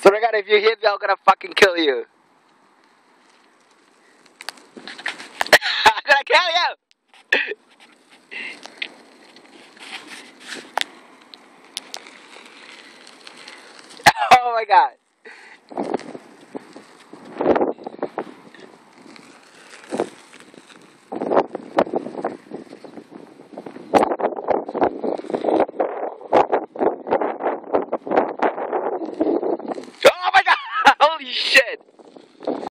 So I God, if you hit me, I'm gonna fucking kill you. I'm gonna kill you! oh my god.